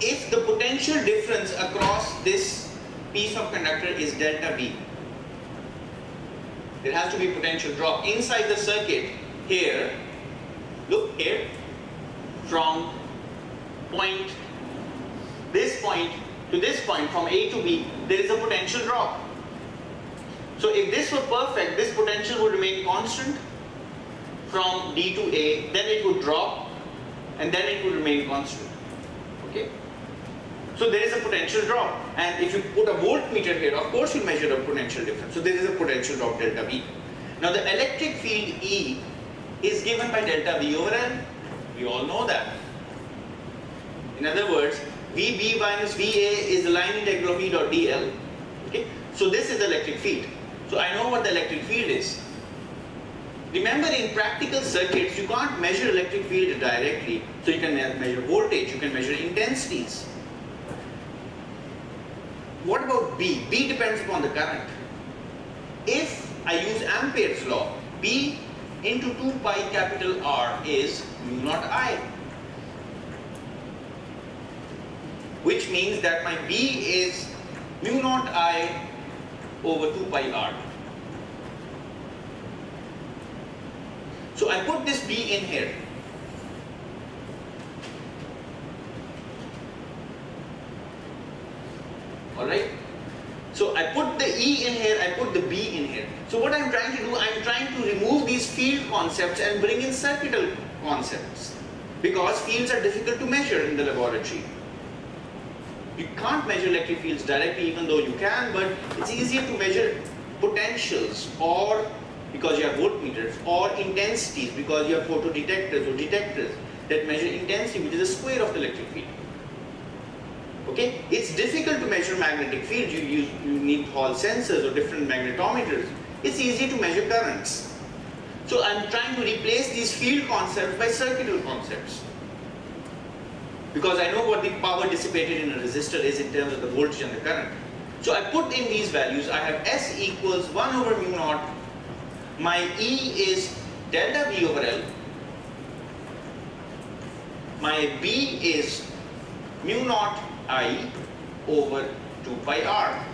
[SPEAKER 1] if the potential difference across this piece of conductor is delta V, there has to be potential drop inside the circuit here, look here, from point, this point to this point, from A to B, there is a potential drop. So if this were perfect, this potential would remain constant from D to A, then it would drop, and then it would remain constant. Okay? So there is a potential drop. And if you put a voltmeter here, of course you measure a potential difference. So there is a potential drop delta V. Now the electric field E is given by delta V over L. We all know that. In other words, VB minus VA is the line integral of E dot dl. Okay? So this is the electric field. So I know what the electric field is. Remember in practical circuits, you can't measure electric field directly. So you can measure voltage, you can measure intensities. What about B? B depends upon the current. If I use Ampere's law, B into 2 pi capital R is mu naught I. Which means that my B is mu naught I over 2 pi R. So I put this B in here. Alright? So I put the E in here, I put the B in here. So what I'm trying to do, I'm trying to remove these field concepts and bring in circuital concepts. Because fields are difficult to measure in the laboratory. You can't measure electric fields directly even though you can, but it's easier to measure potentials or because you have voltmeters or intensities because you have photodetectors or detectors that measure intensity which is the square of the electric field. Okay, it's difficult to measure magnetic fields. You use you need Hall sensors or different magnetometers. It's easy to measure currents. So I'm trying to replace these field concepts by circuital concepts. Because I know what the power dissipated in a resistor is in terms of the voltage and the current. So I put in these values. I have S equals 1 over mu naught. My E is delta V over L. My B is mu naught I over 2 pi r.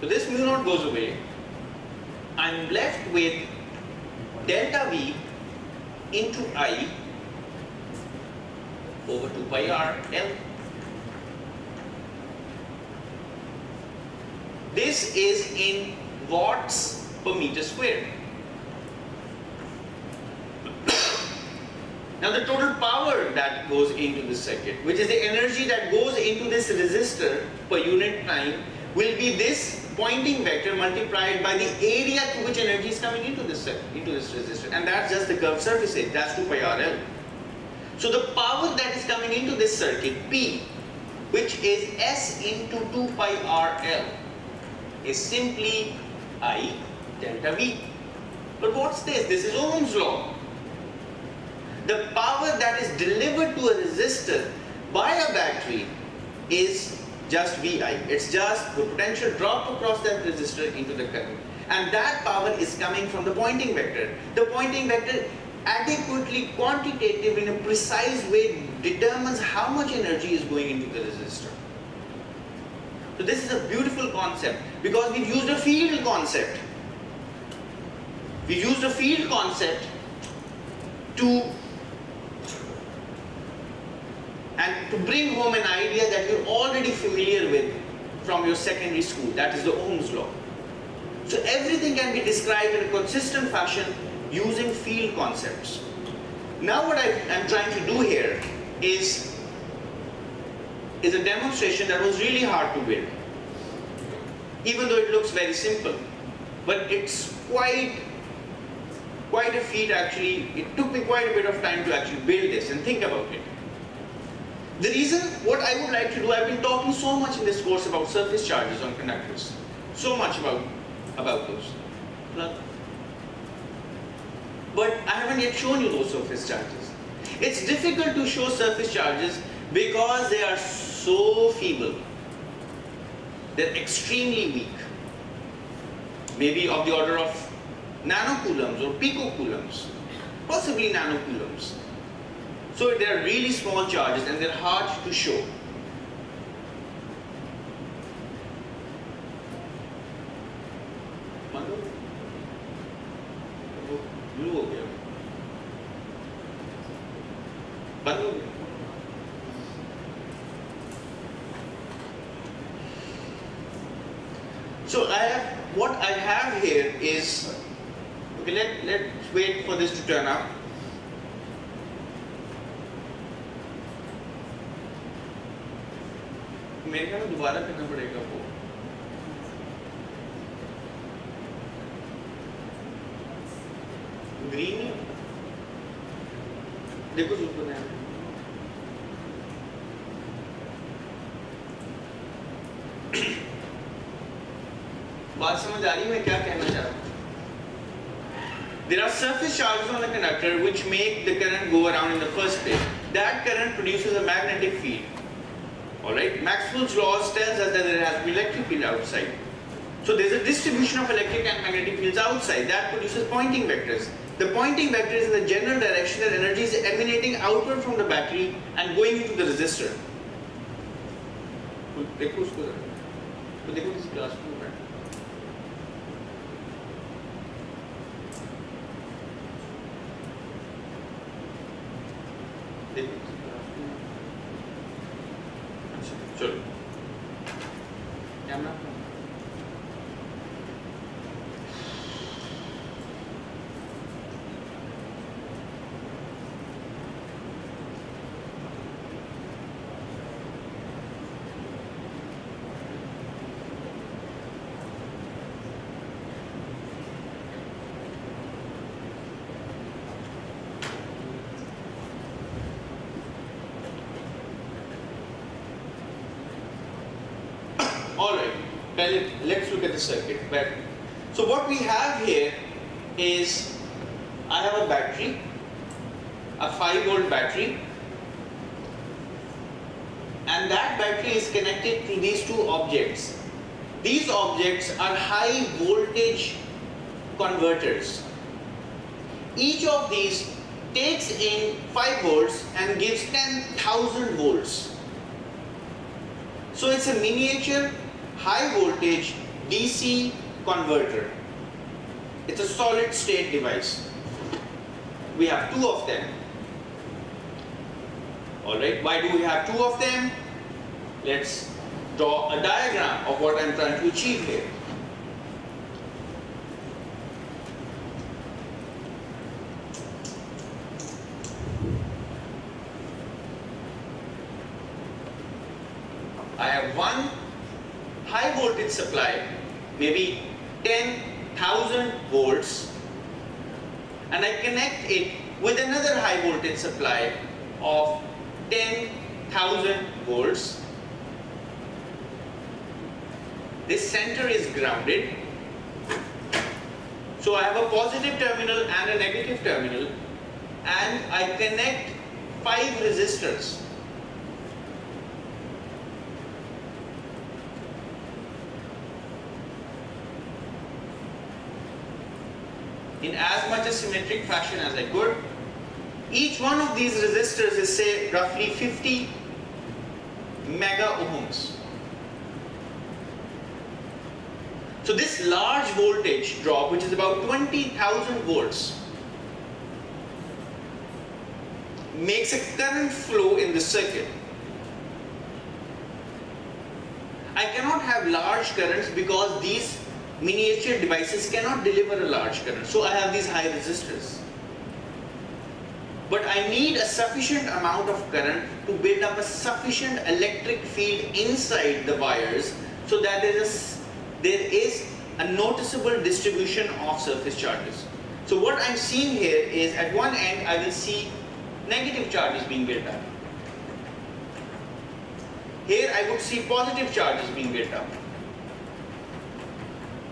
[SPEAKER 1] So this mu naught goes away. I'm left with delta V into I over 2 pi r L. This is in watts per meter squared. [COUGHS] Now the total power that goes into this circuit, which is the energy that goes into this resistor per unit time, will be this Poynting vector multiplied by the area to which energy is coming into this into this resistor, and that's just the curved surface area. That's 2 pi RL. So the power that is coming into this circuit, P, which is S into 2 pi RL, is simply I delta V. But what's this? This is Ohm's law the power that is delivered to a resistor by a battery is just VI. It's just the potential drop across that resistor into the current. And that power is coming from the Poynting vector. The Poynting vector adequately quantitative in a precise way determines how much energy is going into the resistor. So this is a beautiful concept because we've used a field concept. We used a field concept to and to bring home an idea that you're already familiar with from your secondary school, that is the Ohm's law. So everything can be described in a consistent fashion using field concepts. Now what I am trying to do here is, is a demonstration that was really hard to build. Even though it looks very simple. But it's quite, quite a feat actually. It took me quite a bit of time to actually build this and think about it. The reason, what I would like to do, I've been talking so much in this course about surface charges on conductors. So much about, about those. But I haven't yet shown you those surface charges. It's difficult to show surface charges because they are so feeble. They're extremely weak. Maybe of the order of nanocoulombs or picocoulombs, possibly nanocoulombs. So they're really small charges and they're hard to show. Turn up. मेरे ख्याल दोबारा करना पड़ेगा वो। Green देखो जो बनाया बात समझ आ रही है मैं क्या कहना charges on the conductor which make the current go around in the first place. That current produces a magnetic field. Alright, Maxwell's laws tells us that there has to be electric field outside. So there's a distribution of electric and magnetic fields outside that produces Poynting vectors. The Poynting vector is in the general direction that energy is emanating outward from the battery and going into the resistor. Let's look at the circuit. So what we have here is, I have a battery, a 5 volt battery, and that battery is connected to these two objects. These objects are high voltage converters. Each of these takes in 5 volts and gives 10,000 volts. So it's a miniature high voltage DC converter. It's a solid state device. We have two of them. Alright, why do we have two of them? Let's draw a diagram of what I'm trying to achieve here. I have one high voltage supply, maybe 10,000 volts, and I connect it with another high voltage supply of 10,000 volts. This center is grounded. So I have a positive terminal and a negative terminal and I connect five resistors in as much a symmetric fashion as I could. Each one of these resistors is say roughly 50 mega ohms. So this large voltage drop, which is about 20,000 volts, makes a current flow in the circuit. I cannot have large currents because these miniature devices cannot deliver a large current. So I have these high resistors. But I need a sufficient amount of current to build up a sufficient electric field inside the wires so that there is, there is a noticeable distribution of surface charges. So what I'm seeing here is at one end I will see negative charges being built up. Here I would see positive charges being built up.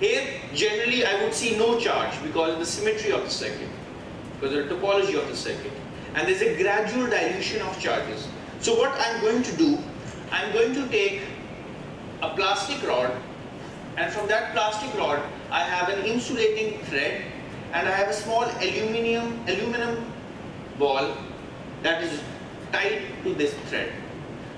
[SPEAKER 1] Here generally I would see no charge because of the symmetry of the circuit, because of the topology of the circuit. And there's a gradual dilution of charges. So what I'm going to do, I'm going to take a plastic rod and from that plastic rod I have an insulating thread and I have a small aluminum aluminum ball that is tied to this thread.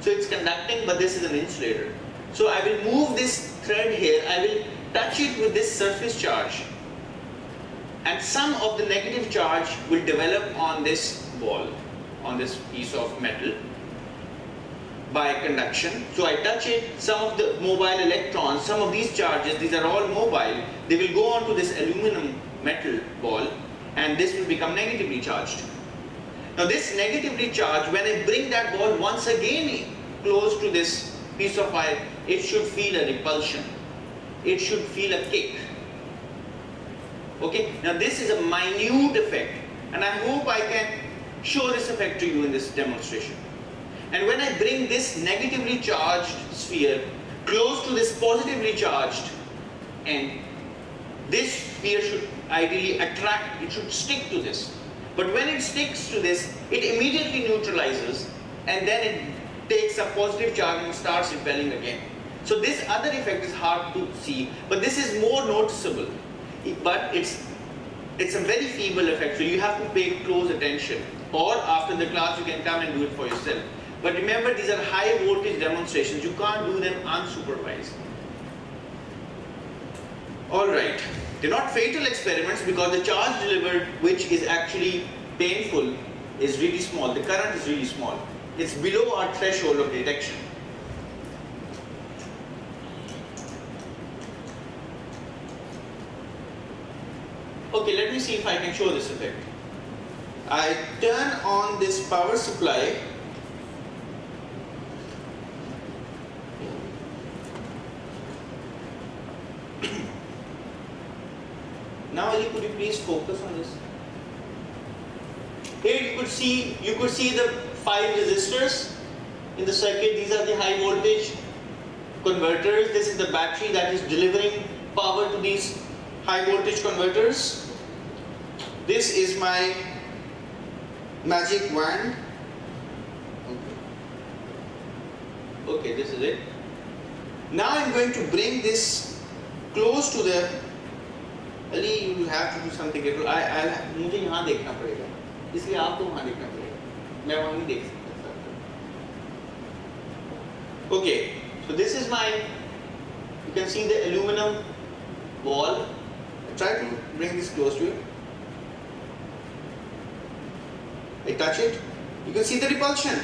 [SPEAKER 1] So it's conducting but this is an insulator. So I will move this thread here, I will touch it with this surface charge and some of the negative charge will develop on this ball, on this piece of metal by conduction. So I touch it, some of the mobile electrons, some of these charges, these are all mobile, they will go on to this aluminum metal ball and this will become negatively charged. Now this negatively charged, when I bring that ball once again close to this piece of wire, it should feel a repulsion. It should feel a kick. Okay, now this is a minute effect and I hope I can show this effect to you in this demonstration. And when I bring this negatively charged sphere close to this positively charged end, this sphere should ideally attract, it should stick to this. But when it sticks to this, it immediately neutralizes and then it takes a positive charge and starts repelling again. So this other effect is hard to see, but this is more noticeable. But it's it's a very feeble effect, so you have to pay close attention. Or after the class, you can come and do it for yourself. But remember, these are high voltage demonstrations. You can't do them unsupervised. Alright. They're not fatal experiments because the charge delivered, which is actually painful, is really small. The current is really small. It's below our threshold of detection. Okay, let me see if I can show this effect. I turn on this power supply [COUGHS] Now Ali, could you please focus on this? Here you could see you could see the five resistors in the circuit. These are the high voltage converters. This is the battery that is delivering power to these high voltage converters. This is my magic wand. Okay. okay, this is it. Now I'm going to bring this close to the Ali you have to do something it I आई मुझे यहाँ देखना पड़ेगा इसलिए आपको वहाँ देखना पड़ेगा मैं वहाँ नहीं देख सकता okay so this is my you can see the aluminum ball try to bring this close to it I touch it you can see the repulsion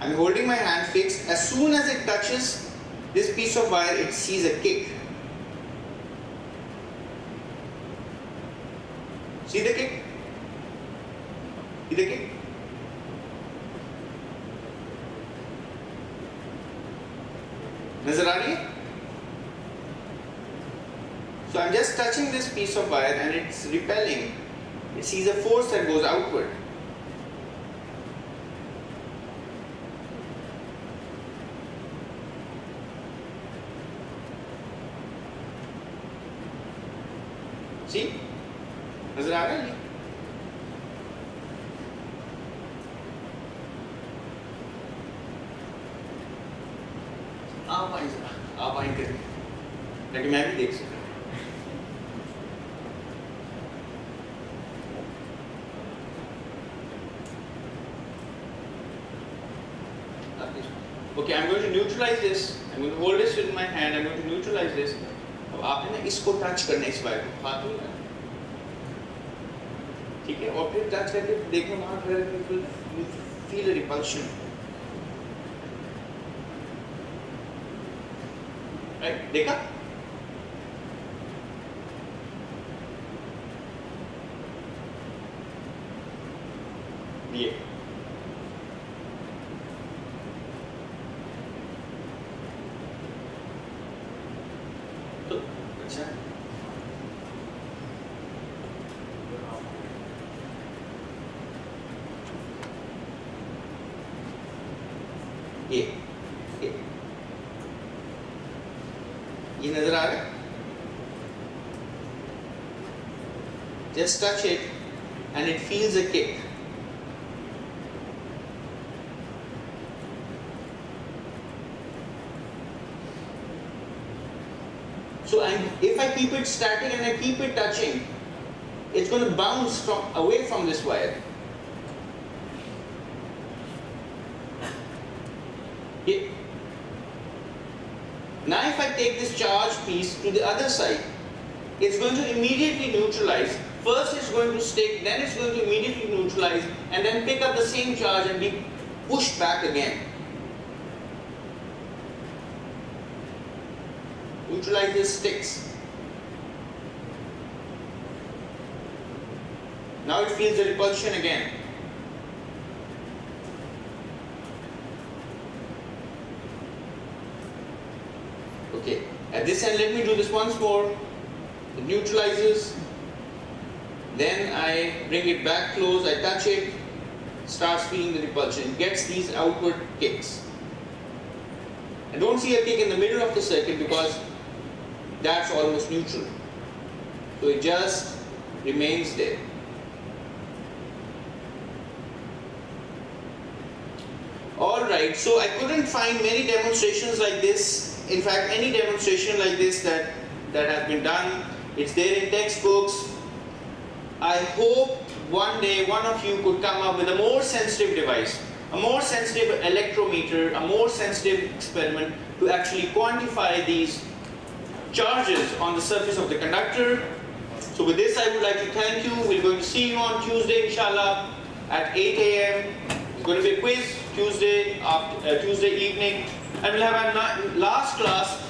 [SPEAKER 1] I'm holding my hand fixed as soon as it touches this piece of wire, it sees a kick. See the kick? See the kick? So I'm just touching this piece of wire and it's repelling. It sees a force that goes outward. सी नजर आ रहा है आप आए आप आए करें ताकि मैं भी देख सकूँ neutralize this. I'm going to hold this with my hand. I'm going to neutralize this. अब आपने ना इसको टच करना इस वायर को हाथ में ठीक है और फिर टच करके देखो वहाँ पर फील रिपल्शन राइट देखा ये ये ये नजर आ रहा है just touch it and it feels a kick So i if I keep it static and I keep it touching, it's going to bounce from away from this wire. Charge piece to the other side, it's going to immediately neutralize. First it's going to stick, then it's going to immediately neutralize, and then pick up the same charge and be pushed back again. neutralizes sticks. Now it feels the repulsion again. Okay, let me do this once more. It neutralizes. Then I bring it back close, I touch it, starts feeling the repulsion, gets these outward kicks. I don't see a kick in the middle of the circuit because that's almost neutral. So it just remains there. Alright, so I couldn't find many demonstrations like this. In fact, any demonstration like this that, that has been done, it's there in textbooks. I hope one day one of you could come up with a more sensitive device, a more sensitive electrometer, a more sensitive experiment to actually quantify these charges on the surface of the conductor. So with this I would like to thank you. We're going to see you on Tuesday inshallah at 8 a.m. It's going to be a quiz Tuesday after, uh, Tuesday evening and we'll have our last class